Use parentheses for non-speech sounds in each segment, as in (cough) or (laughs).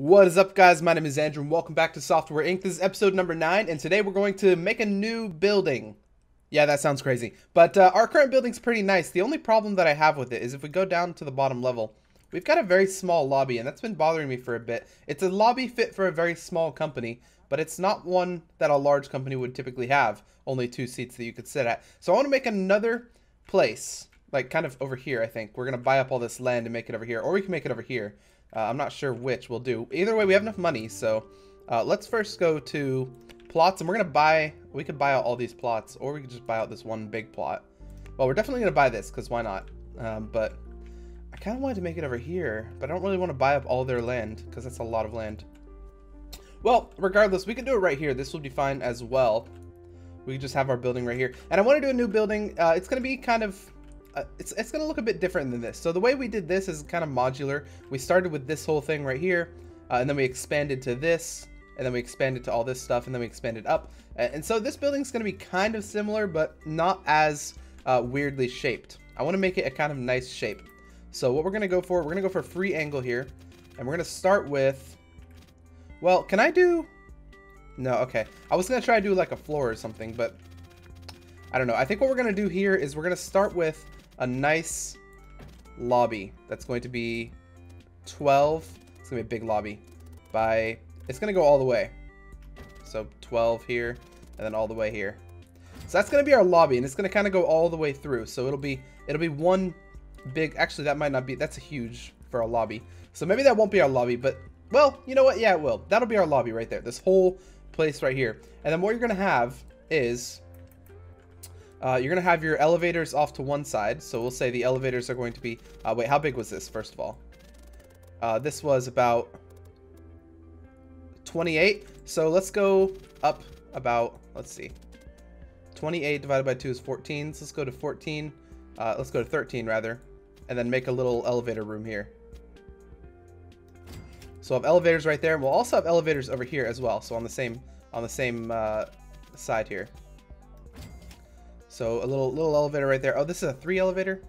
What is up guys, my name is Andrew and welcome back to Software Inc. This is episode number 9 and today we're going to make a new building. Yeah, that sounds crazy. But uh, our current building's pretty nice. The only problem that I have with it is if we go down to the bottom level, we've got a very small lobby and that's been bothering me for a bit. It's a lobby fit for a very small company, but it's not one that a large company would typically have. Only two seats that you could sit at. So I want to make another place, like kind of over here I think. We're going to buy up all this land and make it over here, or we can make it over here. Uh, I'm not sure which we'll do. Either way, we have enough money, so uh, let's first go to plots, and we're going to buy, we could buy out all these plots, or we could just buy out this one big plot. Well, we're definitely going to buy this, because why not? Um, but I kind of wanted to make it over here, but I don't really want to buy up all their land, because that's a lot of land. Well, regardless, we can do it right here. This will be fine as well. We just have our building right here. And I want to do a new building. Uh, it's going to be kind of uh, it's, it's going to look a bit different than this. So the way we did this is kind of modular. We started with this whole thing right here, uh, and then we expanded to this, and then we expanded to all this stuff, and then we expanded up. And so this building's going to be kind of similar, but not as uh, weirdly shaped. I want to make it a kind of nice shape. So what we're going to go for, we're going to go for free angle here, and we're going to start with, well, can I do, no, okay. I was going to try to do like a floor or something, but I don't know. I think what we're going to do here is we're going to start with a nice lobby that's going to be 12. It's going to be a big lobby. By It's going to go all the way. So 12 here, and then all the way here. So that's going to be our lobby, and it's going to kind of go all the way through. So it'll be it'll be one big... Actually, that might not be... That's a huge for a lobby. So maybe that won't be our lobby, but... Well, you know what? Yeah, it will. That'll be our lobby right there. This whole place right here. And then what you're going to have is uh, you're going to have your elevators off to one side. So we'll say the elevators are going to be... Uh, wait, how big was this, first of all? Uh, this was about 28. So let's go up about... Let's see. 28 divided by 2 is 14. So let's go to 14. Uh, let's go to 13, rather. And then make a little elevator room here. So we'll have elevators right there. We'll also have elevators over here as well. So on the same on the same uh, side here. So a little little elevator right there. Oh, this is a three elevator?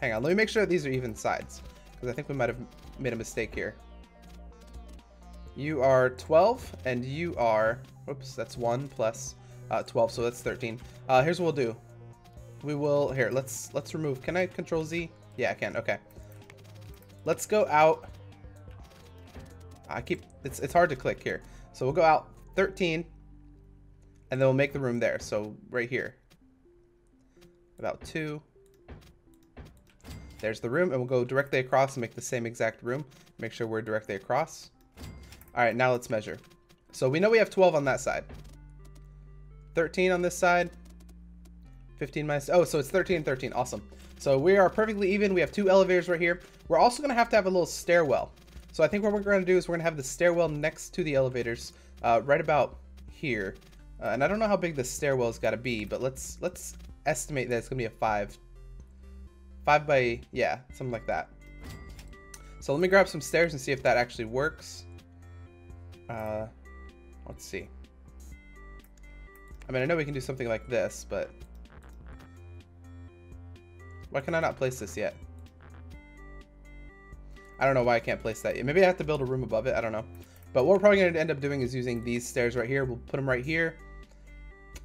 Hang on, let me make sure these are even sides. Because I think we might have made a mistake here. You are 12, and you are... Whoops, that's 1 plus, uh, 12, so that's 13. Uh, here's what we'll do. We will... Here, let's let's remove... Can I control Z? Yeah, I can. Okay. Let's go out... I keep... It's, it's hard to click here. So we'll go out 13, and then we'll make the room there. So right here about two. There's the room, and we'll go directly across and make the same exact room. Make sure we're directly across. All right, now let's measure. So we know we have 12 on that side. 13 on this side. 15 minus, oh, so it's 13 and 13, awesome. So we are perfectly even. We have two elevators right here. We're also gonna have to have a little stairwell. So I think what we're gonna do is we're gonna have the stairwell next to the elevators, uh, right about here. Uh, and I don't know how big the stairwell's gotta be, but let's let's estimate that it's gonna be a five. Five by, yeah, something like that. So let me grab some stairs and see if that actually works. Uh, let's see. I mean, I know we can do something like this, but why can I not place this yet? I don't know why I can't place that yet. Maybe I have to build a room above it. I don't know. But what we're probably going to end up doing is using these stairs right here. We'll put them right here.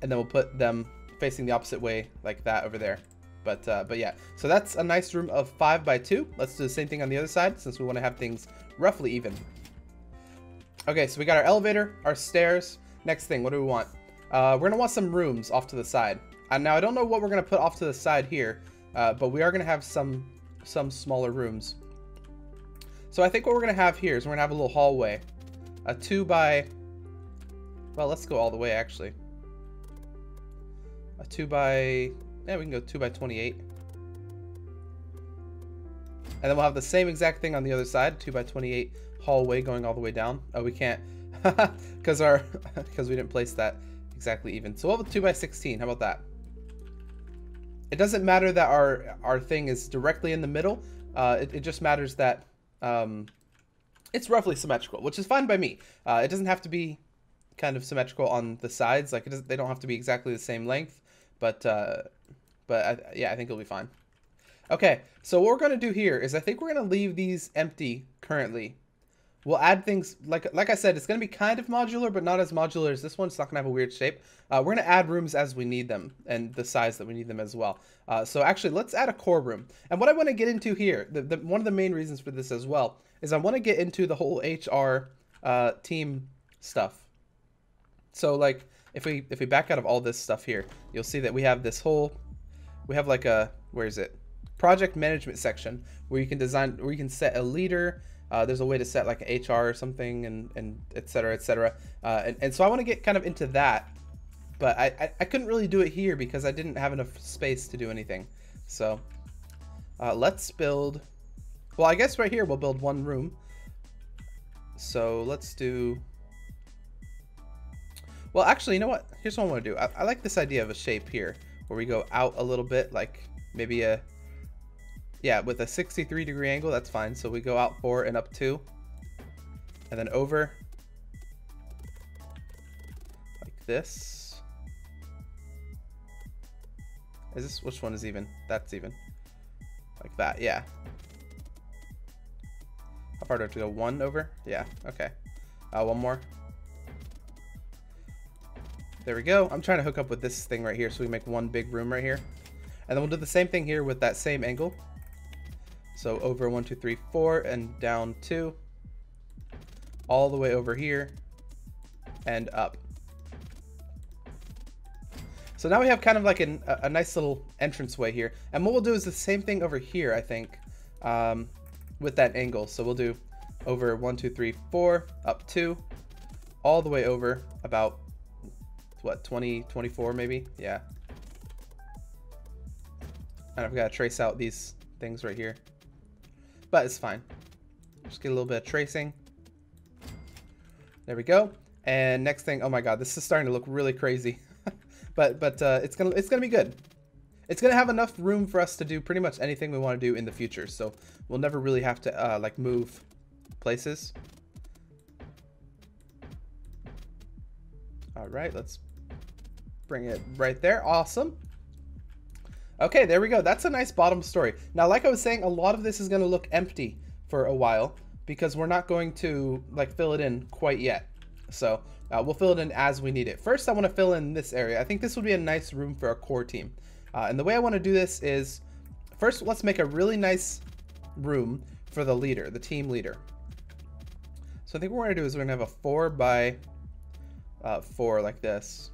And then we'll put them facing the opposite way like that over there. But uh, but yeah, so that's a nice room of 5 by 2 Let's do the same thing on the other side since we want to have things roughly even. Okay, so we got our elevator, our stairs. Next thing, what do we want? Uh, we're going to want some rooms off to the side. And now I don't know what we're going to put off to the side here, uh, but we are going to have some some smaller rooms. So I think what we're going to have here is we're going to have a little hallway. A 2 by... Well, let's go all the way, actually a 2 by yeah we can go 2 by 28 and then we'll have the same exact thing on the other side 2 by 28 hallway going all the way down. Oh we can't (laughs) because our (laughs) because we didn't place that exactly even. So we'll have a 2 by 16 how about that? It doesn't matter that our our thing is directly in the middle. Uh, it, it just matters that um, it's roughly symmetrical which is fine by me. Uh, it doesn't have to be kind of symmetrical on the sides like it doesn't, they don't have to be exactly the same length but, uh, but I, yeah, I think it'll be fine. Okay, so what we're to do here is I think we're to leave these empty currently. we'll add things like like I said, it's gonna be kind of modular, but not as modular as this one. It's not gonna have a weird shape. Uh, we're gonna add rooms as we need them and the size that we need them as well. Uh, so actually, let's add a core room. And what I want to get into here, the, the, one of the main reasons for this as well, is I want to get into the whole HR uh, team stuff. So like, if we if we back out of all this stuff here, you'll see that we have this whole, we have like a where is it? Project management section where you can design, where you can set a leader uh, there's a way to set like HR or something and, and et cetera, et cetera. Uh, and, and so I want to get kind of into that, but I, I, I, couldn't really do it here because I didn't have enough space to do anything. So uh, let's build, well, I guess right here we'll build one room. So let's do, well, actually, you know what? Here's what I want to do. I, I like this idea of a shape here where we go out a little bit, like maybe a yeah, with a 63 degree angle, that's fine. So we go out four and up two, and then over, like this. Is this, which one is even? That's even. Like that, yeah. How far do I have to go? One over? Yeah, okay. Uh, one more. There we go. I'm trying to hook up with this thing right here so we make one big room right here. And then we'll do the same thing here with that same angle. So over one, two, three, four, and down two, all the way over here, and up. So now we have kind of like an, a, a nice little entrance way here. And what we'll do is the same thing over here, I think, um, with that angle. So we'll do over one, two, three, four, up two, all the way over about, what, 20, 24 maybe? Yeah. And I've got to trace out these things right here but it's fine. Just get a little bit of tracing. There we go. And next thing, oh my god, this is starting to look really crazy. (laughs) but but uh, it's gonna it's gonna be good. It's gonna have enough room for us to do pretty much anything we want to do in the future. So we'll never really have to uh, like move places. All right, let's bring it right there. Awesome. Okay, there we go. That's a nice bottom story. Now, like I was saying, a lot of this is going to look empty for a while because we're not going to like fill it in quite yet. So uh, we'll fill it in as we need it. First, I want to fill in this area. I think this would be a nice room for a core team. Uh, and the way I want to do this is, first, let's make a really nice room for the leader, the team leader. So I think what we're going to do is we're going to have a 4 by uh, 4 like this.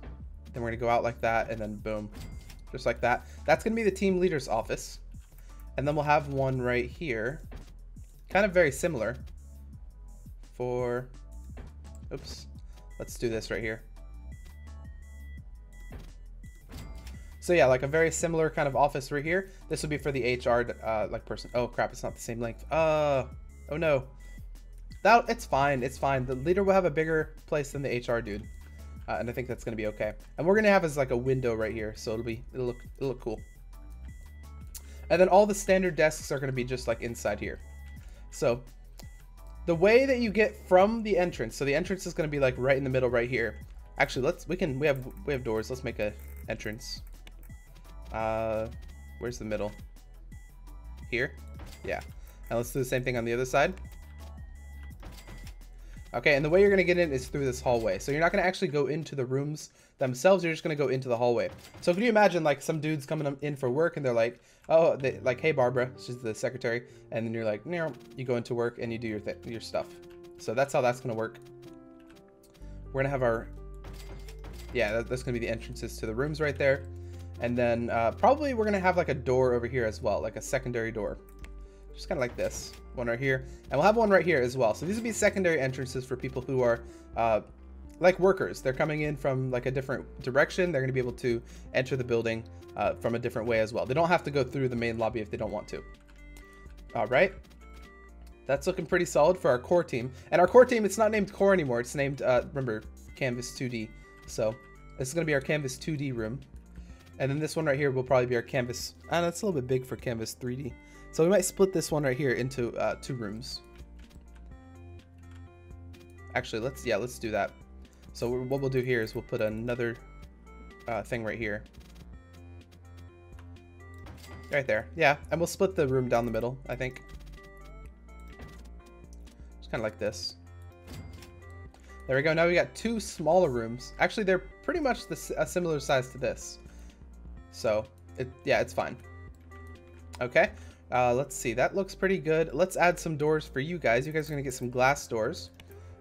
Then we're to go out like that, and then boom just like that. That's to be the team leader's office. And then we'll have one right here, kind of very similar for, oops, let's do this right here. So yeah, like a very similar kind of office right here. This would be for the HR uh, like person. Oh crap, it's not the same length. Uh, oh no. That it's fine. It's fine. The leader will have a bigger place than the HR dude. Uh, and I think that's going to be okay. And we're going to have as like a window right here, so it'll be it'll look it'll look cool. And then all the standard desks are going to be just like inside here. So the way that you get from the entrance, so the entrance is going to be like right in the middle right here. Actually, let's we can we have we have doors. Let's make a entrance. Uh, where's the middle? Here? Yeah. And let's do the same thing on the other side. Okay, and the way you're going to get in is through this hallway. So you're not going to actually go into the rooms themselves. You're just going to go into the hallway. So can you imagine like some dudes coming in for work and they're like, oh, they, like, hey, Barbara, she's the secretary. And then you're like, no, you go into work and you do your, your stuff. So that's how that's going to work. We're going to have our, yeah, that, that's going to be the entrances to the rooms right there. And then uh, probably we're going to have like a door over here as well, like a secondary door. Just kind of like this one right here, and we'll have one right here as well. So these would be secondary entrances for people who are uh, like workers. They're coming in from like a different direction. They're going to be able to enter the building uh, from a different way as well. They don't have to go through the main lobby if they don't want to. All right. That's looking pretty solid for our core team. And our core team, it's not named core anymore. It's named, uh, remember, Canvas 2D. So this is going to be our Canvas 2D room. And then this one right here will probably be our Canvas. And it's a little bit big for Canvas 3D. So we might split this one right here into uh, two rooms. Actually, let's, yeah, let's do that. So what we'll do here is we'll put another uh, thing right here. Right there. Yeah, and we'll split the room down the middle, I think. Just kind of like this. There we go. Now we got two smaller rooms. Actually, they're pretty much the, a similar size to this. So, it, yeah, it's fine. Okay. Uh, let's see. That looks pretty good. Let's add some doors for you guys. You guys are going to get some glass doors.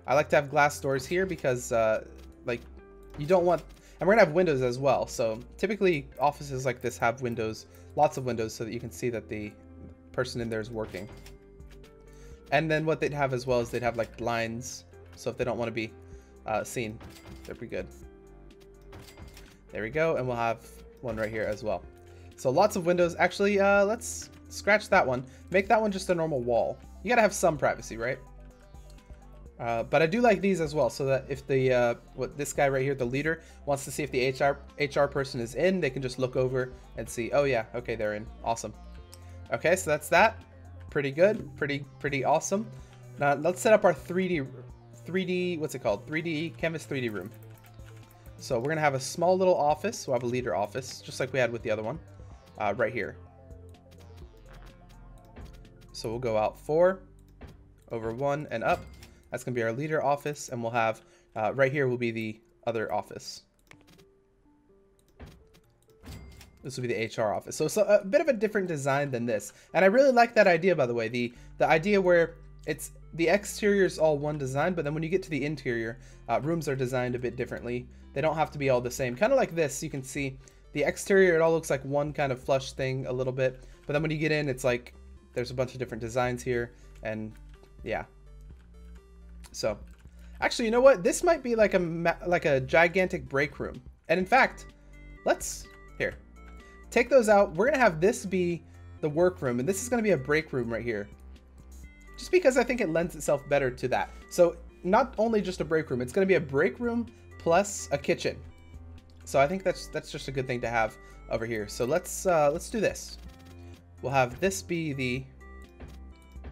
I like to have glass doors here because, uh, like, you don't want... And we're going to have windows as well. So, typically, offices like this have windows, lots of windows, so that you can see that the person in there is working. And then what they'd have as well is they'd have, like, blinds so if they don't want to be uh, seen, they're pretty good. There we go. And we'll have one right here as well. So lots of windows. Actually, uh, let's scratch that one. Make that one just a normal wall. You gotta have some privacy, right? Uh, but I do like these as well, so that if the uh, what this guy right here, the leader, wants to see if the HR HR person is in, they can just look over and see. Oh yeah, okay, they're in. Awesome. Okay, so that's that. Pretty good. Pretty pretty awesome. Now let's set up our 3D 3D, what's it called? 3D, Canvas 3D room. So we're to have a small little office. We'll have a leader office, just like we had with the other one, uh, right here. So we'll go out four, over one, and up. That's going to be our leader office, and we'll have, uh, right here will be the other office. This will be the HR office. So it's a, a bit of a different design than this. And I really like that idea, by the way. The, the idea where it's the exterior is all one design, but then when you get to the interior, uh, rooms are designed a bit differently. They don't have to be all the same. Kind of like this, you can see the exterior, it all looks like one kind of flush thing a little bit. But then when you get in, it's like there's a bunch of different designs here. And yeah. So, actually, you know what? This might be like a like a gigantic break room. And in fact, let's, here, take those out. We're to have this be the workroom. And this is to be a break room right here just because I think it lends itself better to that. So not only just a break room, it's to be a break room plus a kitchen. So I think that's that's just a good thing to have over here. So let's uh, let's do this. We'll have this be the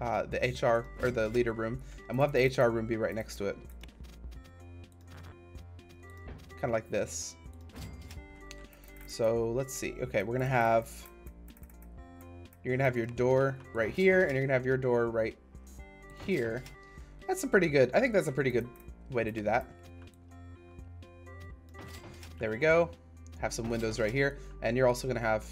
uh, the HR or the leader room, and we'll have the HR room be right next to it. Kind of like this. So let's see. Okay, we're gonna have you're gonna have your door right here, and you're gonna have your door right here. That's a pretty good, I think that's a pretty good way to do that. There we go. Have some windows right here. And you're also to have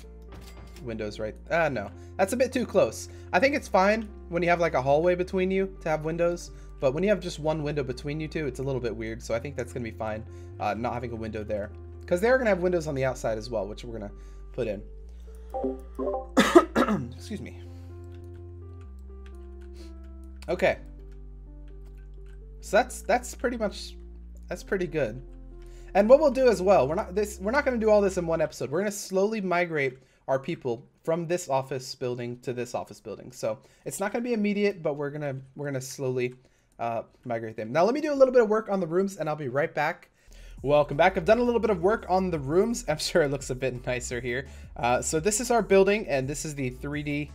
windows right, ah, no. That's a bit too close. I think it's fine when you have like a hallway between you to have windows. But when you have just one window between you two, it's a little bit weird. So I think that's going to be fine, uh, not having a window there. Because they're going to have windows on the outside as well, which we're going to put in. (coughs) Excuse me. Okay. So that's that's pretty much that's pretty good. And what we'll do as well, we're not this we're not going to do all this in one episode. We're going to slowly migrate our people from this office building to this office building. So it's not going to be immediate, but we're gonna we're gonna slowly uh, migrate them. Now let me do a little bit of work on the rooms, and I'll be right back. Welcome back. I've done a little bit of work on the rooms. (laughs) I'm sure it looks a bit nicer here. Uh, so this is our building, and this is the 3D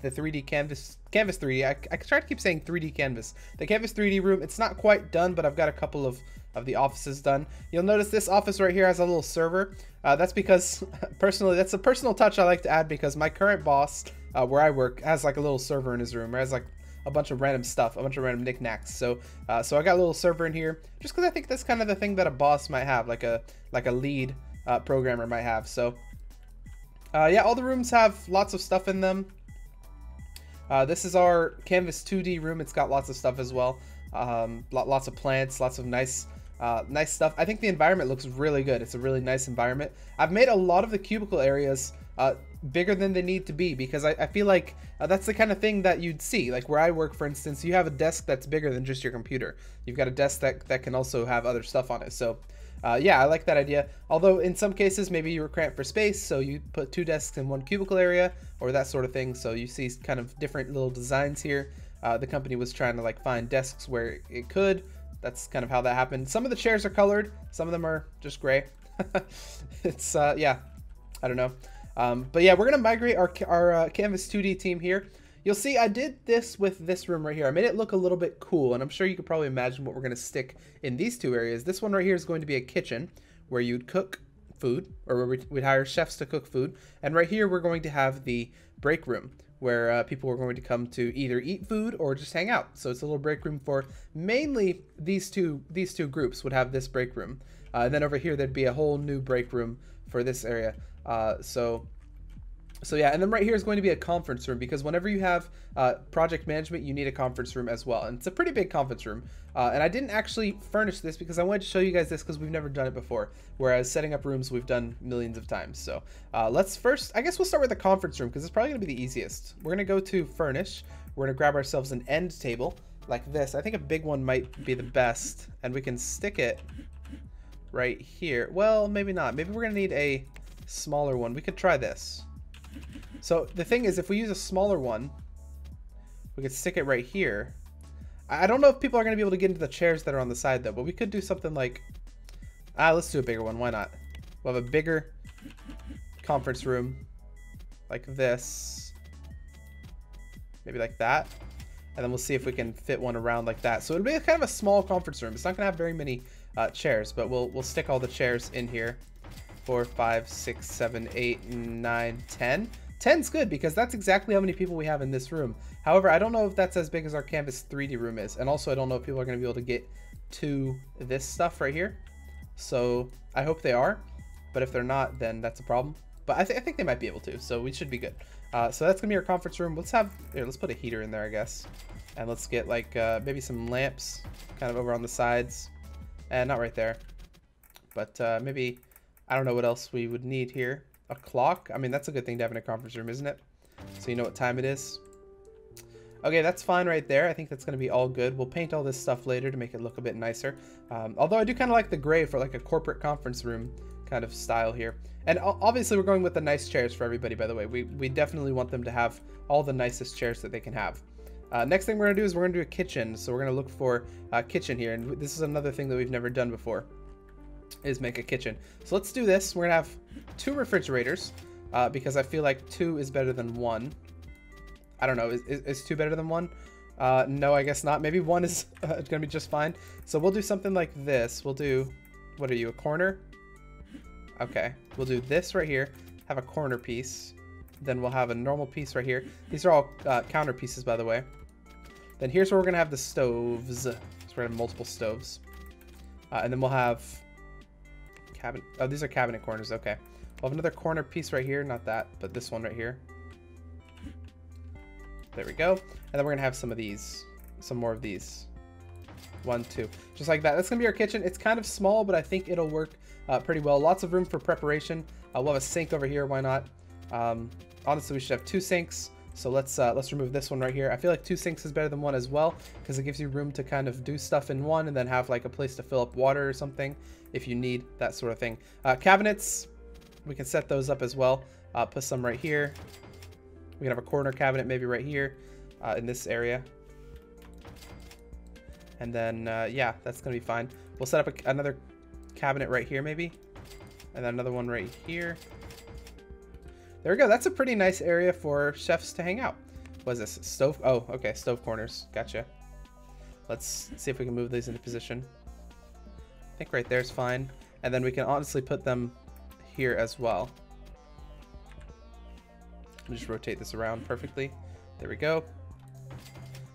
the 3D canvas, canvas 3D. I, I try to keep saying 3D canvas. The canvas 3D room, it's not quite done, but I've got a couple of, of the offices done. You'll notice this office right here has a little server. Uh, that's because, (laughs) personally, that's a personal touch I like to add because my current boss, uh, where I work, has like a little server in his room. It has like a bunch of random stuff, a bunch of random knickknacks. So, uh, so I got a little server in here just because I think that's kind of the thing that a boss might have, like a like a lead uh, programmer might have. So, uh, yeah, all the rooms have lots of stuff in them. Uh, this is our Canvas 2D room. It's got lots of stuff as well. Um, lots of plants, lots of nice uh, nice stuff. I think the environment looks really good. It's a really nice environment. I've made a lot of the cubicle areas uh, bigger than they need to be because I, I feel like uh, that's the kind of thing that you'd see. Like where I work, for instance, you have a desk that's bigger than just your computer. You've got a desk that, that can also have other stuff on it. So uh, yeah, I like that idea. Although in some cases, maybe you were cramped for space, so you put two desks in one cubicle area or that sort of thing. So you see kind of different little designs here. Uh, the company was trying to like find desks where it could. That's kind of how that happened. Some of the chairs are colored. Some of them are just gray. (laughs) it's, uh, yeah, I don't know. Um, but yeah, we're going to migrate our, our uh, Canvas 2D team here. You'll see I did this with this room right here. I made it look a little bit cool, and I'm sure you could probably imagine what we're going to stick in these two areas. This one right here is going to be a kitchen where you'd cook food, or where we'd hire chefs to cook food. And right here, we're going to have the break room, where uh, people were going to come to either eat food or just hang out. So it's a little break room for mainly these two these two groups would have this break room. Uh, and then over here there'd be a whole new break room for this area. Uh, so so yeah, and then right here is going to be a conference room because whenever you have uh, project management, you need a conference room as well. And it's a pretty big conference room. Uh, and I didn't actually furnish this because I wanted to show you guys this because we've never done it before. Whereas setting up rooms, we've done millions of times. So uh, let's first, I guess we'll start with the conference room because it's probably going to be the easiest. We're going to go to furnish. We're going to grab ourselves an end table like this. I think a big one might be the best. And we can stick it right here. Well, maybe not. Maybe we're going to need a smaller one. We could try this. So the thing is, if we use a smaller one, we could stick it right here. I don't know if people are going to be able to get into the chairs that are on the side though, but we could do something like, ah, let's do a bigger one. Why not? We'll have a bigger conference room like this. Maybe like that. And then we'll see if we can fit one around like that. So it'll be kind of a small conference room. It's not going to have very many uh, chairs, but we'll, we'll stick all the chairs in here. Four, five, six, seven, eight, nine, ten. 10's good because that's exactly how many people we have in this room. However, I don't know if that's as big as our Canvas 3D room is. And also, I don't know if people are going to be able to get to this stuff right here. So I hope they are. But if they're not, then that's a problem. But I, th I think they might be able to, so we should be good. Uh, so that's going to be our conference room. Let's have, here, let's put a heater in there, I guess. And let's get like uh, maybe some lamps kind of over on the sides. And not right there. But uh, maybe, I don't know what else we would need here. A clock? I mean, that's a good thing to have in a conference room, isn't it? So you know what time it is. Okay, that's fine right there. I think that's going to be all good. We'll paint all this stuff later to make it look a bit nicer. Um, although I do kind of like the gray for like a corporate conference room kind of style here. And obviously we're going with the nice chairs for everybody, by the way. We, we definitely want them to have all the nicest chairs that they can have. Uh, next thing we're going to do is we're going to do a kitchen. So we're going to look for a kitchen here. And this is another thing that we've never done before is make a kitchen. So let's do this. We're gonna have two refrigerators uh, because I feel like two is better than one. I don't know, is, is, is two better than one? Uh, no, I guess not. Maybe one is (laughs) uh, gonna be just fine. So we'll do something like this. We'll do, what are you, a corner? Okay, we'll do this right here, have a corner piece. Then we'll have a normal piece right here. These are all uh, counter pieces, by the way. Then here's where we're gonna have the stoves. So we're gonna have multiple stoves. Uh, and then we'll have Cabinet. Oh, these are cabinet corners. Okay. We'll have another corner piece right here. Not that, but this one right here. There we go. And then we're going to have some of these. Some more of these. One, two. Just like that. That's going to be our kitchen. It's kind of small, but I think it'll work uh, pretty well. Lots of room for preparation. Uh, we'll have a sink over here. Why not? Um, honestly, we should have two sinks. So let's uh, let's remove this one right here. I feel like two sinks is better than one as well because it gives you room to kind of do stuff in one and then have like a place to fill up water or something if you need that sort of thing. Uh, cabinets, we can set those up as well. Uh, put some right here. We can have a corner cabinet maybe right here uh, in this area. And then, uh, yeah, that's going to be fine. We'll set up a, another cabinet right here maybe. And then another one right here. There we go. That's a pretty nice area for chefs to hang out. What is this? Stove? Oh, okay. Stove corners. Gotcha. Let's see if we can move these into position. I think right there is fine. And then we can honestly put them here as well. Just rotate this around perfectly. There we go.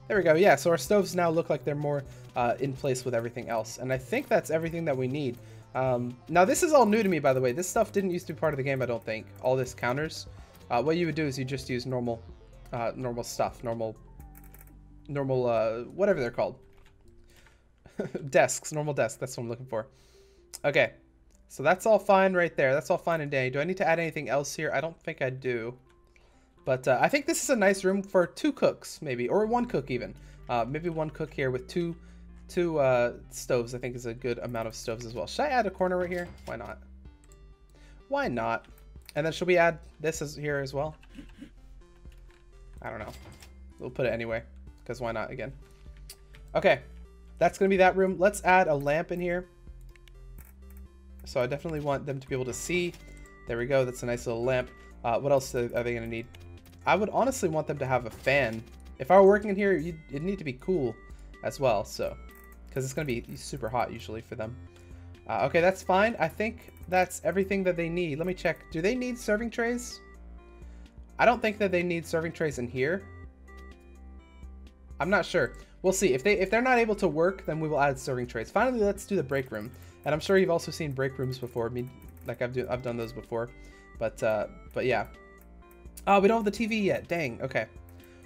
There we go. Yeah, so our stoves now look like they're more uh, in place with everything else. And I think that's everything that we need. Um, now this is all new to me, by the way. This stuff didn't used to be part of the game, I don't think. All this counters. Uh, what you would do is you just use normal, uh, normal stuff, normal, normal, uh, whatever they're called. (laughs) desks, normal desk. That's what I'm looking for. Okay, so that's all fine right there. That's all fine and dandy. Do I need to add anything else here? I don't think I do. But uh, I think this is a nice room for two cooks, maybe, or one cook even. Uh, maybe one cook here with two Two uh, stoves, I think, is a good amount of stoves as well. Should I add a corner right here? Why not? Why not? And then should we add this as here as well? I don't know. We'll put it anyway, because why not again? Okay, that's going to be that room. Let's add a lamp in here. So I definitely want them to be able to see. There we go. That's a nice little lamp. Uh, what else are they going to need? I would honestly want them to have a fan. If I were working in here, it'd need to be cool as well. So because it's going to be super hot usually for them. Uh, okay, that's fine. I think that's everything that they need. Let me check. Do they need serving trays? I don't think that they need serving trays in here. I'm not sure. We'll see. If, they, if they're not able to work, then we will add serving trays. Finally, let's do the break room. And I'm sure you've also seen break rooms before. I mean, like I've, do, I've done those before. But, uh, but yeah. Oh, we don't have the TV yet. Dang. Okay.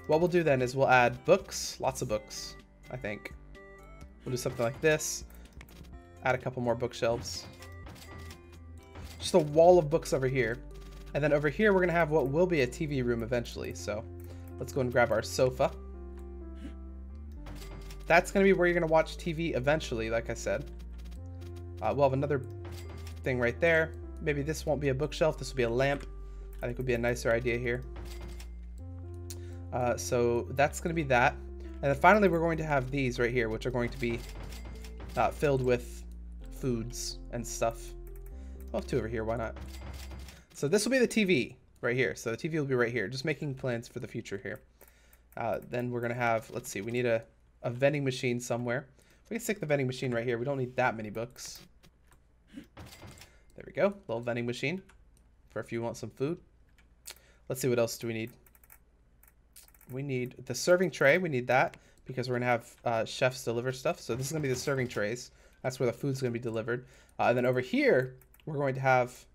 What we'll do then is we'll add books. Lots of books, I think. We'll do something like this. Add a couple more bookshelves. Just a wall of books over here. And then over here, we're going to have what will be a TV room eventually. So let's go and grab our sofa. That's going to be where you're going to watch TV eventually, like I said. Uh, we'll have another thing right there. Maybe this won't be a bookshelf. This will be a lamp. I think would be a nicer idea here. Uh, so that's going to be that. And then finally, we're going to have these right here, which are going to be uh, filled with foods and stuff. I'll have two over here. Why not? So this will be the TV right here. So the TV will be right here. Just making plans for the future here. Uh, then we're going to have, let's see, we need a, a vending machine somewhere. We can stick the vending machine right here. We don't need that many books. There we go. Little vending machine for if you want some food. Let's see what else do we need. We need the serving tray. We need that because we're going to have uh, chefs deliver stuff. So this is going to be the serving trays. That's where the food's going to be delivered. Uh, and then over here, we're going to have,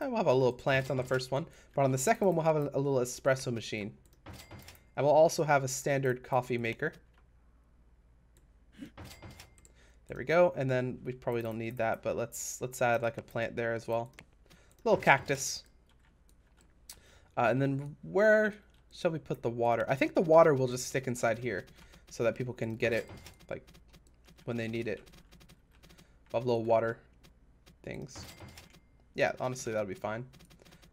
we'll have a little plant on the first one. But on the second one, we'll have a, a little espresso machine. And we'll also have a standard coffee maker. There we go. And then we probably don't need that, but let's let's add like a plant there as well. A little cactus. Uh, and then where shall we put the water? I think the water will just stick inside here so that people can get it like when they need it. We'll little water things. Yeah, honestly, that'll be fine.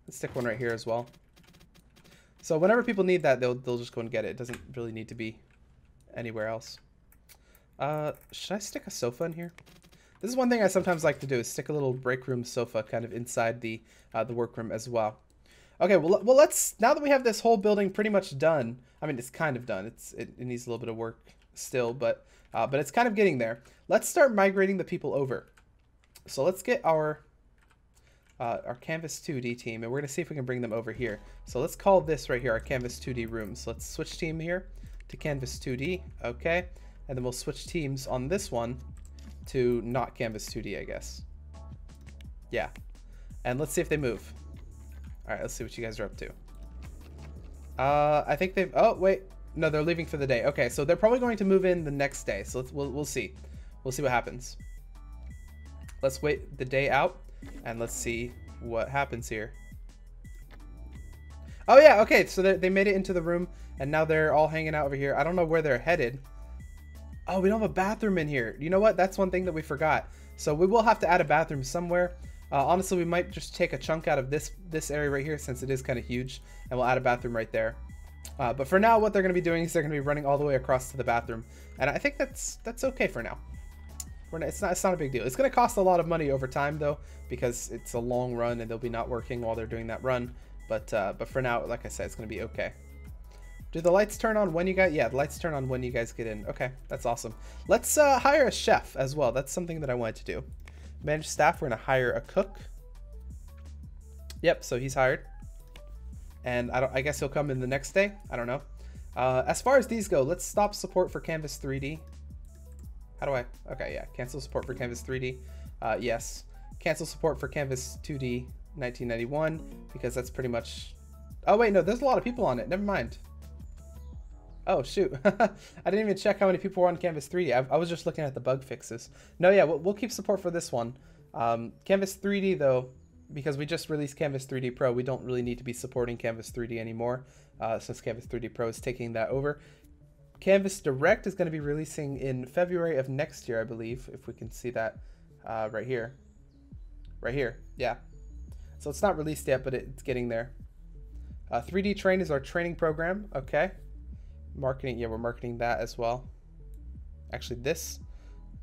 Let's stick one right here as well. So whenever people need that, they'll, they'll just go and get it. It doesn't really need to be anywhere else. Uh, should I stick a sofa in here? This is one thing I sometimes like to do is stick a little break room sofa kind of inside the uh, the workroom as well. Okay, well, well, let's, now that we have this whole building pretty much done, I mean, it's kind of done. It's It, it needs a little bit of work still, but, uh, but it's kind of getting there. Let's start migrating the people over. So let's get our, uh, our Canvas 2D team, and we're going to see if we can bring them over here. So let's call this right here our Canvas 2D room. So let's switch team here to Canvas 2D, okay? And then we'll switch teams on this one to not Canvas 2D, I guess. Yeah. And let's see if they move. All right, let's see what you guys are up to. Uh, I think they've. Oh wait, no, they're leaving for the day. Okay, so they're probably going to move in the next day. So let's we'll we'll see. We'll see what happens. Let's wait the day out, and let's see what happens here. Oh yeah, okay. So they made it into the room, and now they're all hanging out over here. I don't know where they're headed. Oh, we don't have a bathroom in here. You know what? That's one thing that we forgot. So we will have to add a bathroom somewhere. Uh, honestly, we might just take a chunk out of this this area right here since it is kind of huge, and we'll add a bathroom right there. Uh, but for now, what they're going to be doing is they're going to be running all the way across to the bathroom, and I think that's that's okay for now. Not, it's not it's not a big deal. It's going to cost a lot of money over time though, because it's a long run and they'll be not working while they're doing that run. But uh, but for now, like I said, it's going to be okay. Do the lights turn on when you guys? Yeah, the lights turn on when you guys get in. Okay, that's awesome. Let's uh, hire a chef as well. That's something that I wanted to do. Manage staff, we're to hire a cook. Yep, so he's hired. And I, don't, I guess he'll come in the next day. I don't know. Uh, as far as these go, let's stop support for Canvas 3D. How do I? Okay, yeah. Cancel support for Canvas 3D. Uh, yes. Cancel support for Canvas 2D 1991 because that's pretty much... Oh, wait, no. There's a lot of people on it. Never mind. Oh, shoot. (laughs) I didn't even check how many people were on Canvas 3D. I, I was just looking at the bug fixes. No, yeah, we'll, we'll keep support for this one. Um, Canvas 3D, though, because we just released Canvas 3D Pro, we don't really need to be supporting Canvas 3D anymore uh, since Canvas 3D Pro is taking that over. Canvas Direct is going to be releasing in February of next year, I believe, if we can see that uh, right here. Right here, yeah. So it's not released yet, but it's getting there. Uh, 3D Train is our training program, okay marketing yeah we're marketing that as well. Actually this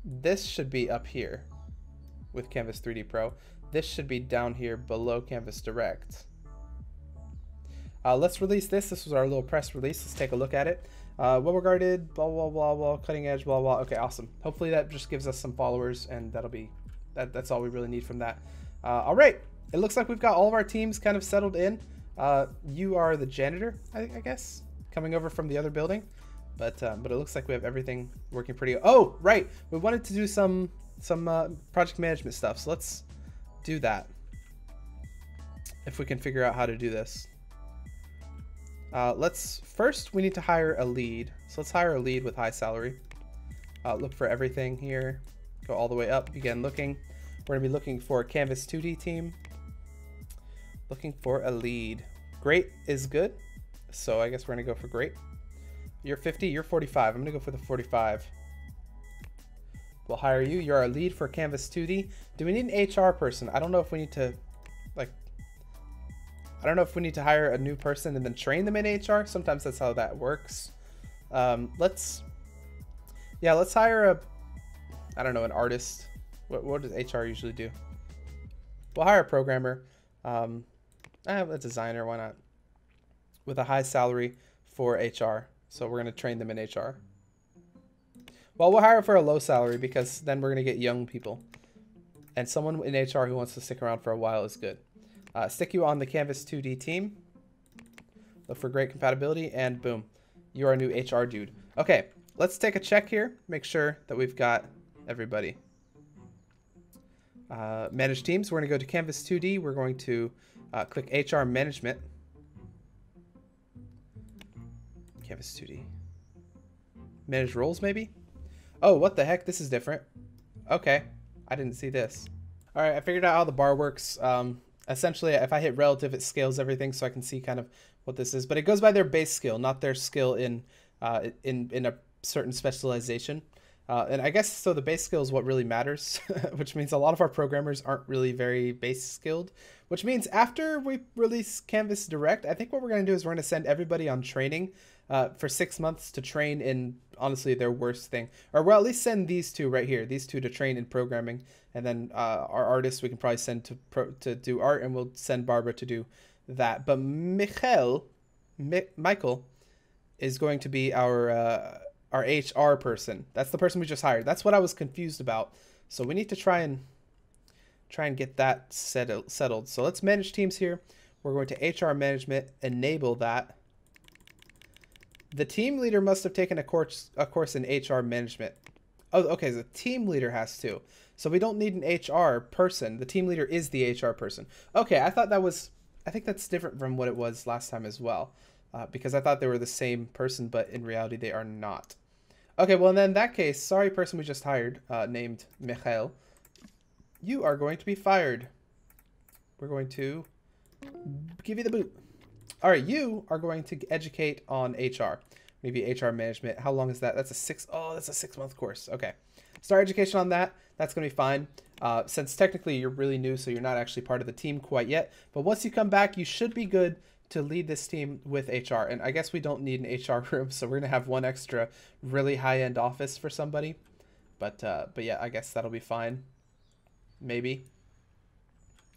this should be up here with canvas 3d pro. This should be down here below canvas direct. Uh, let's release this. This was our little press release. Let's take a look at it. Uh, well regarded blah blah blah blah cutting edge blah blah. Okay awesome. Hopefully that just gives us some followers and that'll be that, that's all we really need from that. Uh, all right. It looks like we've got all of our teams kind of settled in. Uh, you are the janitor, I, I guess, coming over from the other building. But uh, but it looks like we have everything working pretty. Oh, right. We wanted to do some some uh, project management stuff. So let's do that. If we can figure out how to do this. Uh, let's first we need to hire a lead. So let's hire a lead with high salary. Uh, look for everything here. Go all the way up. Begin looking. We're gonna be looking for a Canvas 2D team. Looking for a lead. Great is good. So I guess we're gonna go for great. You're 50, you're 45. I'm gonna go for the 45. We'll hire you. You're our lead for Canvas 2D. Do we need an HR person? I don't know if we need to, like, I don't know if we need to hire a new person and then train them in HR. Sometimes that's how that works. Um, let's, yeah, let's hire a, I don't know, an artist. What, what does HR usually do? We'll hire a programmer. Um, I have a designer, why not? With a high salary for HR. So we're going to train them in HR. Well, we'll hire for a low salary because then we're going to get young people. And someone in HR who wants to stick around for a while is good. Uh, stick you on the Canvas 2D team. Look for great compatibility and boom. You are a new HR dude. Okay, let's take a check here. Make sure that we've got everybody. Uh, manage teams. We're going to go to Canvas 2D. We're going to uh, click HR Management. Canvas 2D. Manage roles, maybe? Oh, what the heck? This is different. Okay. I didn't see this. All right, I figured out how the bar works. Um, essentially, if I hit relative, it scales everything so I can see kind of what this is. But it goes by their base skill, not their skill in uh, in, in a certain specialization. Uh, and I guess so the base skill is what really matters, (laughs) which means a lot of our programmers aren't really very base skilled, which means after we release Canvas Direct, I think what we're going to do is we're going to send everybody on training uh, for six months to train in honestly their worst thing, or we'll at least send these two right here, these two to train in programming, and then uh, our artists we can probably send to pro- to do art, and we'll send Barbara to do that. But Michael, Mi- Michael, is going to be our uh, our HR person. That's the person we just hired. That's what I was confused about. So we need to try and try and get that settled. settled. So let's manage teams here. We're going to HR management, enable that. The team leader must have taken a course a course in HR management. Oh, okay, the team leader has to. So we don't need an HR person. The team leader is the HR person. Okay, I thought that was I think that's different from what it was last time as well. Uh, because I thought they were the same person, but in reality they are not. Okay, well then in that case, sorry person we just hired, uh, named Michael, you are going to be fired. We're going to give you the boot. All right, you are going to educate on HR, maybe HR management. How long is that? That's a six. Oh, that's a six month course. Okay, start education on that. That's gonna be fine. Uh, since technically you're really new, so you're not actually part of the team quite yet. But once you come back, you should be good to lead this team with HR. And I guess we don't need an HR (laughs) room, so we're gonna have one extra really high end office for somebody. But uh, but yeah, I guess that'll be fine. Maybe.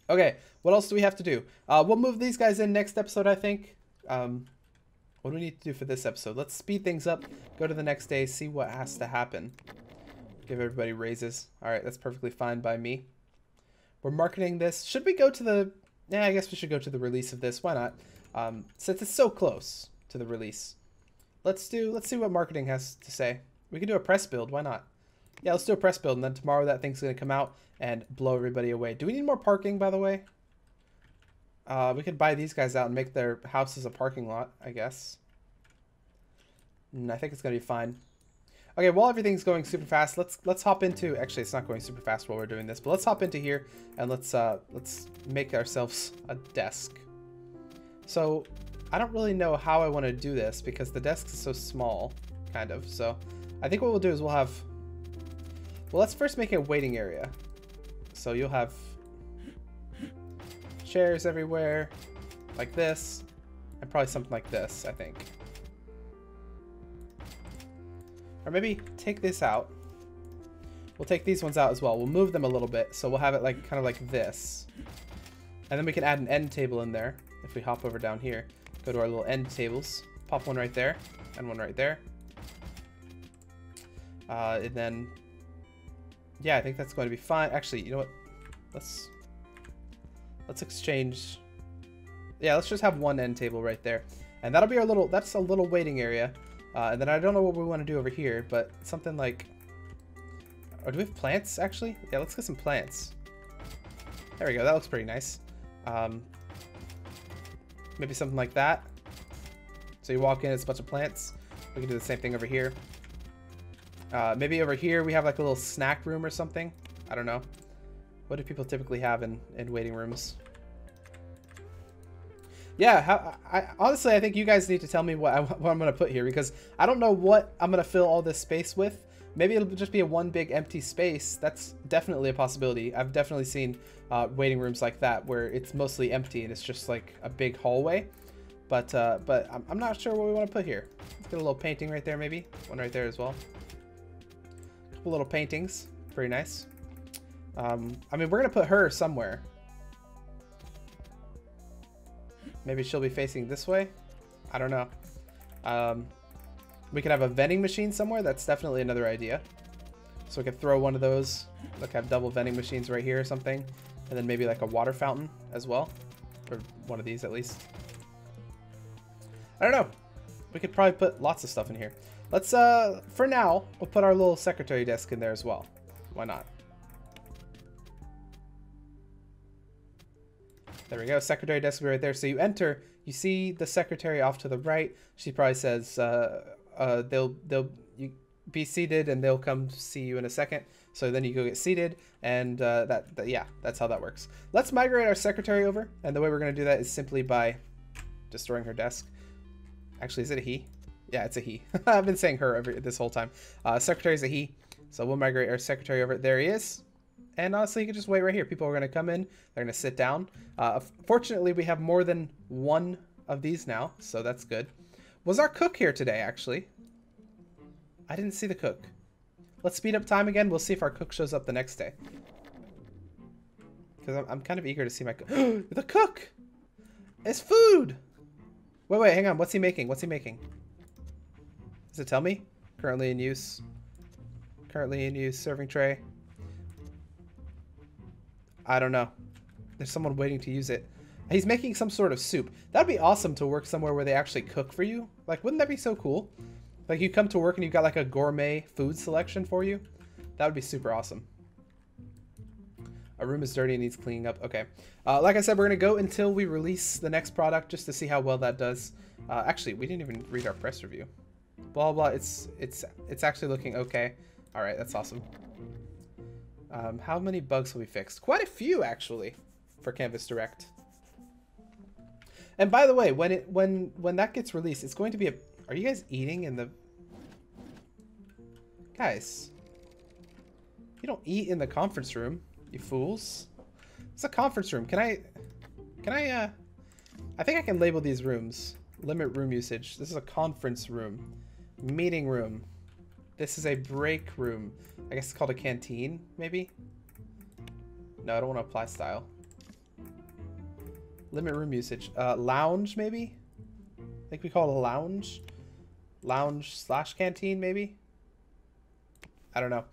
Okay, what else do we have to do? Uh, we'll move these guys in next episode, I think. Um, what do we need to do for this episode? Let's speed things up, go to the next day, see what has to happen. Give everybody raises. All right, that's perfectly fine by me. We're marketing this. Should we go to the... Yeah, I guess we should go to the release of this. Why not? Um, since it's so close to the release. Let's do... Let's see what marketing has to say. We can do a press build. Why not? Yeah, let's do a press build, and then tomorrow that thing's going to come out and blow everybody away. Do we need more parking, by the way? Uh, we could buy these guys out and make their houses a parking lot, I guess. And I think it's going to be fine. Okay, while everything's going super fast, let's let's hop into. Actually, it's not going super fast while we're doing this, but let's hop into here and let's uh, let's make ourselves a desk. So, I don't really know how I want to do this because the desk is so small, kind of. So, I think what we'll do is we'll have well, let's first make a waiting area. So you'll have chairs everywhere, like this, and probably something like this, I think. Or maybe take this out. We'll take these ones out as well. We'll move them a little bit, so we'll have it like kind of like this. And then we can add an end table in there if we hop over down here. Go to our little end tables. Pop one right there, and one right there. Uh, and then yeah, I think that's going to be fine. Actually, you know what? Let's let's exchange Yeah, let's just have one end table right there. And that'll be our little, that's a little waiting area. Uh, and then I don't know what we want to do over here, but something like... Oh, do we have plants, actually? Yeah, let's get some plants. There we go, that looks pretty nice. Um, maybe something like that. So you walk in, it's a bunch of plants. We can do the same thing over here. Uh, maybe over here we have like a little snack room or something. I don't know. What do people typically have in, in waiting rooms? Yeah, how, I, honestly, I think you guys need to tell me what, I, (laughs) what I'm going to put here because I don't know what I'm going to fill all this space with. Maybe it'll just be a one big empty space. That's definitely a possibility. I've definitely seen uh, waiting rooms like that where it's mostly empty and it's just like a big hallway. But uh, but I'm, I'm not sure what we want to put here. Let's get a little painting right there maybe. One right there as well. Couple little paintings. Pretty nice. Um, I mean, we're going to put her somewhere. Maybe she'll be facing this way? I don't know. Um, we could have a vending machine somewhere. That's definitely another idea. So we could throw one of those. Like have double vending machines right here or something. And then maybe like a water fountain as well. Or one of these at least. I don't know. We could probably put lots of stuff in here. Let's, uh, for now, we'll put our little secretary desk in there as well. Why not? There we go. Secretary desk will be right there. So you enter, you see the secretary off to the right. She probably says, uh, uh, they'll, they'll, you be seated and they'll come see you in a second. So then you go get seated and, uh, that, that, yeah, that's how that works. Let's migrate our secretary over. And the way we're going to do that is simply by destroying her desk. Actually, is it a he? Yeah, it's a he. (laughs) I've been saying her every, this whole time. Uh, secretary is a he. So we'll migrate our secretary over. There he is. And honestly, you can just wait right here. People are going to come in. They're going to sit down. Uh, fortunately, we have more than one of these now, so that's good. Was our cook here today, actually? I didn't see the cook. Let's speed up time again. We'll see if our cook shows up the next day. Because I'm, I'm, kind of eager to see my cook. (gasps) the cook! It's food! Wait, wait, hang on. What's he making? What's he making? Does it tell me? Currently in use. Currently in use. Serving tray. I don't know. There's someone waiting to use it. He's making some sort of soup. That'd be awesome to work somewhere where they actually cook for you. Like, wouldn't that be so cool? Like, you come to work and you've got, like, a gourmet food selection for you. That would be super awesome. A room is dirty and needs cleaning up. Okay. Uh, like I said, we're going to go until we release the next product just to see how well that does. Uh, actually, we didn't even read our press review. Blah, blah. It's, it's, it's actually looking okay. All right, that's awesome. Um, how many bugs have we fixed? Quite a few, actually, for Canvas Direct. And by the way, when it when when that gets released, it's going to be a. Are you guys eating in the? Guys, you don't eat in the conference room, you fools. It's a conference room. Can I? Can I? Uh, I think I can label these rooms. Limit room usage. This is a conference room, meeting room. This is a break room. I guess it's called a canteen, maybe? No, I don't want to apply style. Limit room usage. Uh, lounge, maybe? I think we call it a lounge. Lounge slash canteen, maybe? I don't know.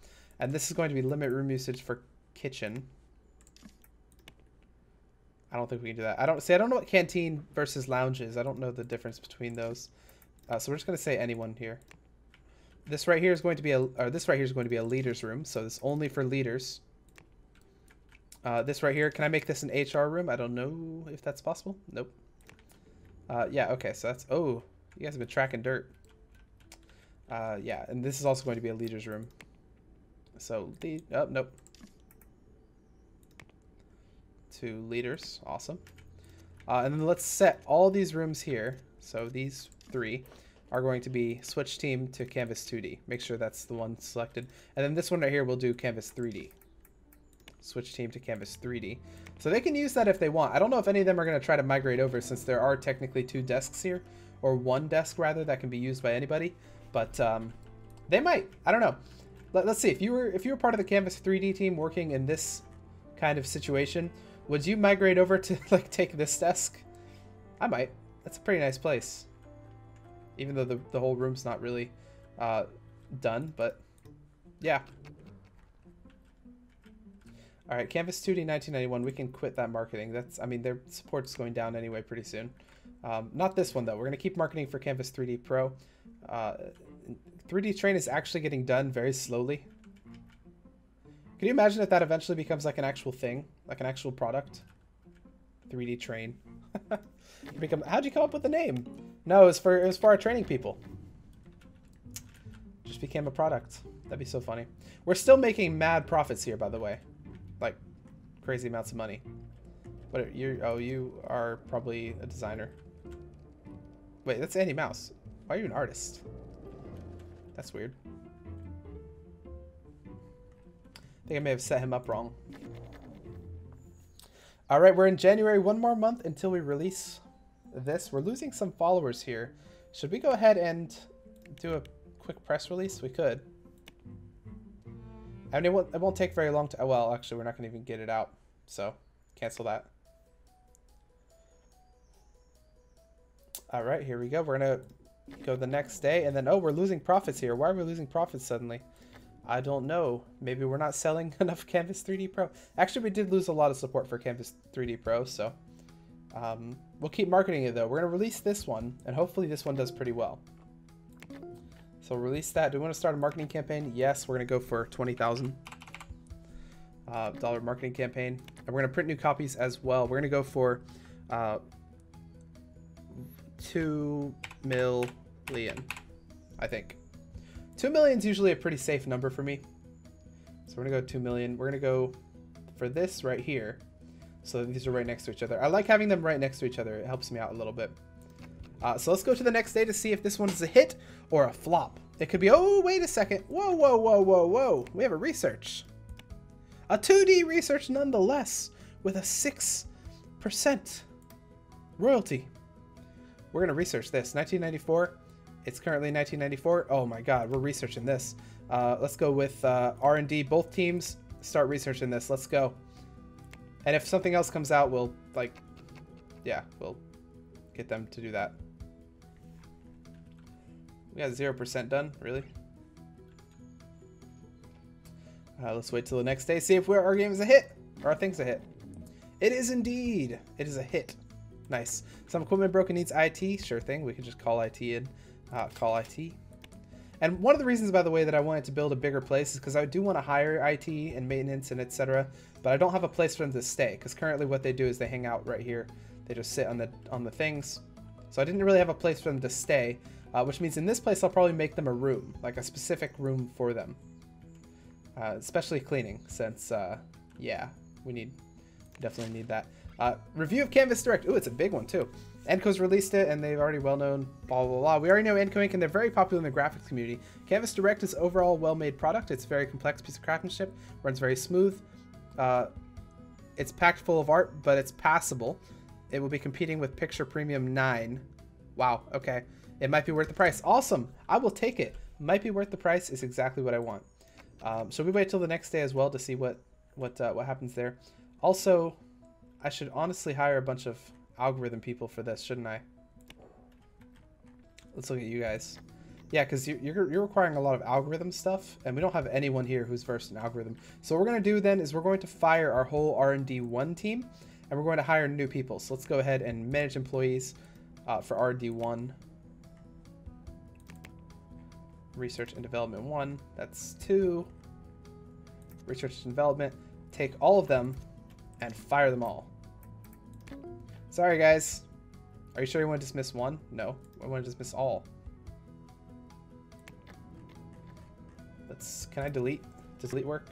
And this is going to be limit room usage for kitchen. I don't think we can do that. I don't see. I don't know what canteen versus lounge is. I don't know the difference between those. Uh, so we're just going to say anyone here. This right here is going to be a, or this right here is going to be a leader's room. So it's only for leaders. Uh, this right here, can I make this an HR room? I don't know if that's possible. Nope. Uh, yeah, okay, so that's, oh, you guys have been tracking dirt. Uh, yeah, and this is also going to be a leader's room. So, lead, oh, nope. Two leaders, awesome. Uh, and then let's set all these rooms here. So these three are going to be switch team to canvas 2D. Make sure that's the one selected. And then this one right here will do canvas 3D. Switch team to canvas 3D. So they can use that if they want. I don't know if any of them are going to try to migrate over since there are technically two desks here. Or one desk rather that can be used by anybody. But um, they might. I don't know. Let, us see. If you were if you were part of the canvas 3D team working in this kind of situation, would you migrate over to (laughs) like take this desk? I might. That's a pretty nice place even though the, the whole room's not really uh, done, but yeah. All right, Canvas 2D 1991. We can quit that marketing. That's, I mean, their support's going down anyway pretty soon. Um, not this one though. We're gonna keep marketing for Canvas 3D Pro. Uh, 3D Train is actually getting done very slowly. Can you imagine if that eventually becomes like an actual thing, like an actual product? 3D Train. (laughs) Become. How'd you come up with the name? No, it was for it was for our training people. Just became a product. That'd be so funny. We're still making mad profits here, by the way, like crazy amounts of money. But you oh you are probably a designer. Wait, that's Andy Mouse. Why are you an artist? That's weird. I think I may have set him up wrong. All right, we're in January. One more month until we release this. We're losing some followers here. Should we go ahead and do a quick press release? We could. I mean, it won't, it won't take very long to... Oh, well, actually, we're not going to even get it out. So, cancel that. All right, here we go. We're going to go the next day. And then, oh, we're losing profits here. Why are we losing profits suddenly? I don't know. Maybe we're not selling (laughs) enough Canvas 3D Pro. Actually, we did lose a lot of support for Canvas 3D Pro, so... Um, we'll keep marketing it though. We're to release this one, and hopefully this one does pretty well. So release that. Do we want to start a marketing campaign? Yes, we're to go for 20,000 uh, dollar marketing campaign. And we're to print new copies as well. We're to go for uh, 2 million, I think. 2 million is usually a pretty safe number for me. So we're to go 2 million. We're to go for this right here. So these are right next to each other. I like having them right next to each other. It helps me out a little bit. Uh, so let's go to the next day to see if this one is a hit or a flop. It could be, oh, wait a second. Whoa, whoa, whoa, whoa, whoa. We have a research. A 2D research nonetheless with a 6% royalty. We're going to research this. 1994. It's currently 1994. Oh my god, we're researching this. Uh, let's go with uh, R&D. Both teams start researching this. Let's go. And if something else comes out, we'll, like, yeah, we'll get them to do that. We got 0% done, really? Uh, let's wait till the next day, see if our game is a hit, or our thing's a hit. It is indeed. It is a hit. Nice. Some equipment broken needs IT. Sure thing. We can just call IT in. Uh, call IT. And one of the reasons, by the way, that I wanted to build a bigger place is because I do want to hire IT and maintenance and etc. But I don't have a place for them to stay because currently what they do is they hang out right here. They just sit on the on the things. So I didn't really have a place for them to stay, uh, which means in this place I'll probably make them a room, like a specific room for them. Uh, especially cleaning, since uh, yeah, we need definitely need that. Uh, review of Canvas Direct. Ooh, it's a big one too. Enco's released it, and they've already well known, blah, blah, blah. We already know Enco Inc, and they're very popular in the graphics community. Canvas Direct is overall well-made product. It's a very complex piece of craftsmanship, runs very smooth. Uh, it's packed full of art, but it's passable. It will be competing with Picture Premium 9. Wow, okay. It might be worth the price. Awesome. I will take it. Might be worth the price is exactly what I want. Um, so we wait till the next day as well to see what what uh, what happens there. Also, I should honestly hire a bunch of algorithm people for this, shouldn't I? Let's look at you guys. Yeah, because you're, you're requiring a lot of algorithm stuff, and we don't have anyone here who's versed in algorithm. So what we're going to do then is we're going to fire our whole R&D 1 team, and we're going to hire new people. So let's go ahead and manage employees uh, for R&D 1. Research and Development 1, that's 2. Research and Development, take all of them and fire them all. Sorry, guys. Are you sure you want to dismiss one? No. I want to dismiss all. Let's... Can I delete? Does delete work?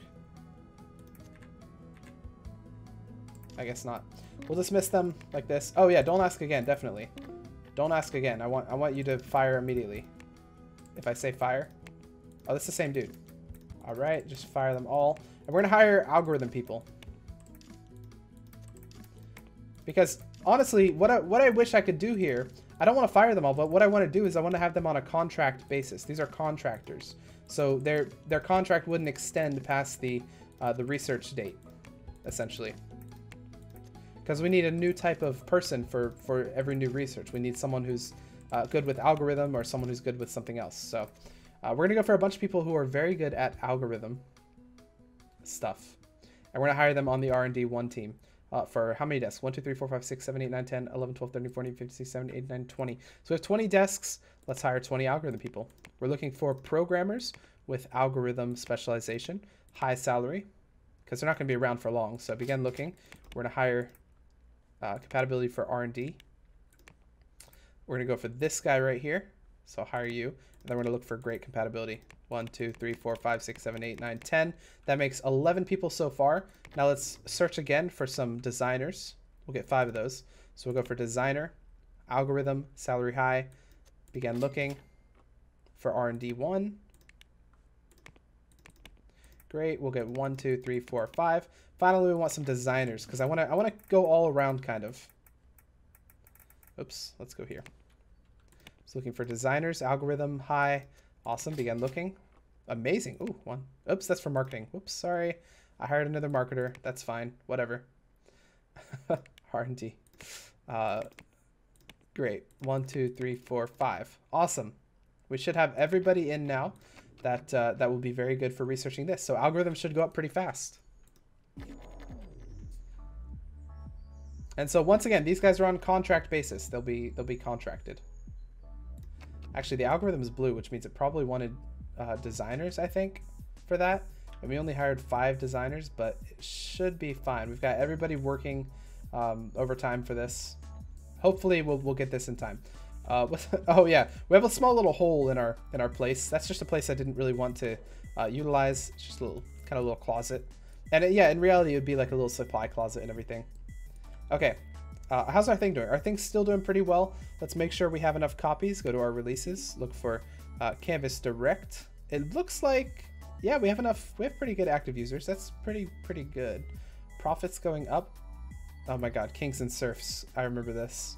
I guess not. We'll dismiss them like this. Oh yeah, don't ask again, definitely. Don't ask again. I want I want you to fire immediately. If I say fire. Oh, that's the same dude. Alright, just fire them all. And we're gonna hire algorithm people. Because honestly, what I, what I wish I could do here, I don't want to fire them all, but what I want to do is I want to have them on a contract basis. These are contractors. So their their contract wouldn't extend past the uh, the research date, essentially. Because we need a new type of person for, for every new research. We need someone who's uh, good with algorithm or someone who's good with something else. So uh, we're to go for a bunch of people who are very good at algorithm stuff. And we're to hire them on the R&D 1 team. Uh, for how many desks? 1, 2, 3, 4, 5, 6, 7, 8, 9, 10, 11, 12, 13, 14, 15, 16, 17, 18, 19, 20. So we have 20 desks. Let's hire 20 algorithm people. We're looking for programmers with algorithm specialization, high salary, because they're not going to be around for long. So begin looking. We're going to hire uh, compatibility for R&D. We're going to go for this guy right here. So hire you. And then we're going to look for great compatibility. 1, 2, 3, 4, 5, 6, 7, 8, 9, 10. That makes 11 people so far. Now let's search again for some designers. We'll get five of those. So we'll go for designer, algorithm, salary high, begin looking for R&D 1. Great, we'll get one, two, three, four, five. Finally, we want some designers because I want to I want to go all around kind of. Oops, let's go here. Just looking for designers, algorithm, high, awesome. Begin looking, amazing. Ooh, one. Oops, that's for marketing. Oops, sorry. I hired another marketer. That's fine. Whatever. (laughs) R&D. Uh, great. One, two, three, four, five. Awesome. We should have everybody in now that uh, that will be very good for researching this. So algorithms should go up pretty fast. And so once again, these guys are on contract basis. They'll be they'll be contracted. Actually, the algorithm is blue, which means it probably wanted uh, designers, I think, for that. And we only hired five designers, but it should be fine. We've got everybody working um, overtime for this. Hopefully, we'll we'll get this in time. Uh, (laughs) oh yeah, we have a small little hole in our in our place. That's just a place I didn't really want to uh, utilize. It's just a little kind of little closet. And it, yeah, in reality, it would be like a little supply closet and everything. Okay, uh, how's our thing doing? Our thing's still doing pretty well. Let's make sure we have enough copies. Go to our releases. Look for uh, Canvas Direct. It looks like, yeah, we have enough. We have pretty good active users. That's pretty pretty good. Profits going up. Oh my God, Kings and Serfs. I remember this.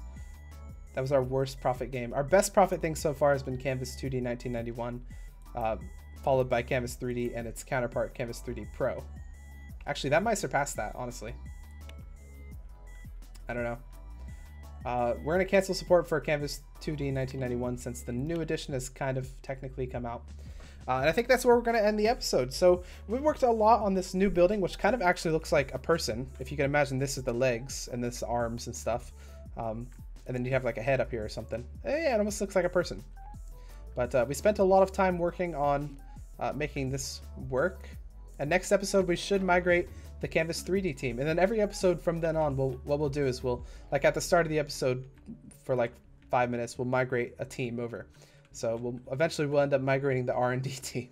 That was our worst profit game. Our best profit thing so far has been Canvas 2D 1991, uh, followed by Canvas 3D and its counterpart, Canvas 3D Pro. Actually, that might surpass that, honestly. I don't know. Uh, we're going to cancel support for Canvas 2D 1991 since the new edition has kind of technically come out. Uh, and I think that's where we're going to end the episode. So we worked a lot on this new building, which kind of actually looks like a person. If you can imagine, this is the legs and this arms and stuff. Um, and then you have like a head up here or something. Eh, yeah, it almost looks like a person. But uh, we spent a lot of time working on uh, making this work. And next episode, we should migrate the Canvas 3D team. And then every episode from then on, we'll, what we'll do is we'll, like at the start of the episode, for like five minutes, we'll migrate a team over. So we'll eventually we'll end up migrating the R&D (laughs) team.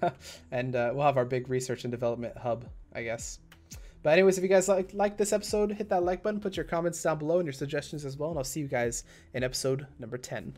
(laughs) and uh, we'll have our big research and development hub, I guess. But anyways, if you guys like like this episode, hit that like button, put your comments down below and your suggestions as well, and I'll see you guys in episode number 10.